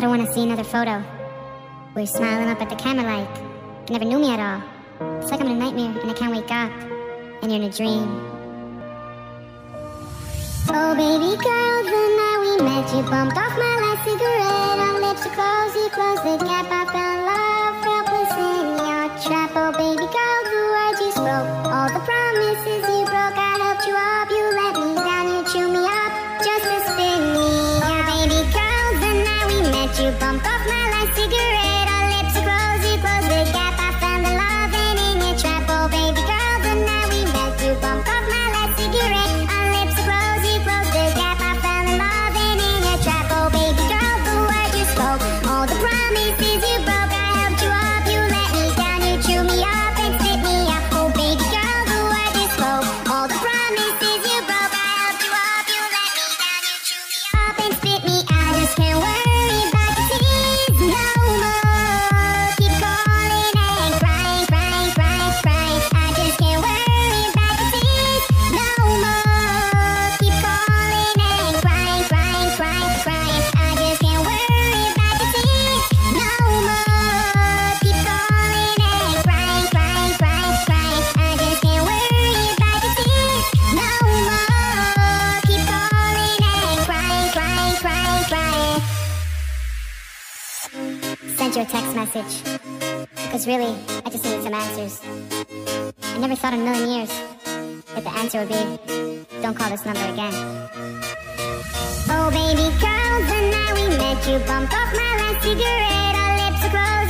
I don't want to see another photo. You're smiling up at the camera like you never knew me at all. It's like I'm in a nightmare and I can't wake up. And you're in a dream. Oh, baby girl, the night we met, you bumped off my last cigarette. Our lips are closed, you closed the gap. I fell in love, helpless in your trap. Oh, baby girl, the words you spoke, all the promises you bumped off my last cigarette. Sent you text message. Cause really, I just needed some answers. I never thought in a million years that the answer would be, don't call this number again. Oh baby girl, the night we met, you bumped off my last cigarette. Our lips are closed.